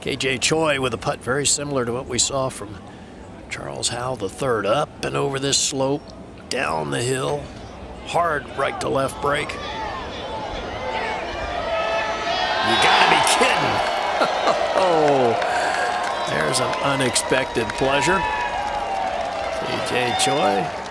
KJ Choi with a putt very similar to what we saw from Charles Howell the third. Up and over this slope, down the hill, hard right to left break. You gotta be kidding. oh, there's an unexpected pleasure. KJ Choi